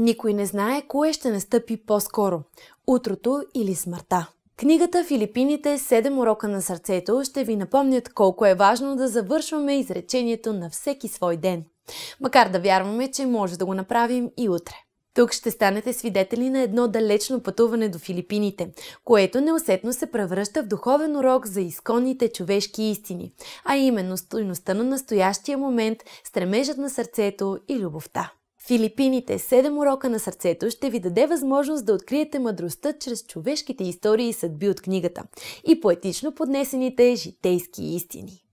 Никой не знае кое ще настъпи по-скоро – утрото или смъртта. Книгата Филипините 7 урока на сърцето ще ви напомнят колко е важно да завършваме изречението на всеки свой ден. Макар да вярваме, че може да го направим и утре. Тук ще станете свидетели на едно далечно пътуване до Филипините, което неусетно се превръща в духовен урок за изконните човешки истини, а именно стойността на настоящия момент, стремежът на сърцето и любовта. Филипините 7 урока на сърцето ще ви даде възможност да откриете мъдростта чрез човешките истории и съдби от книгата и поетично поднесените житейски истини.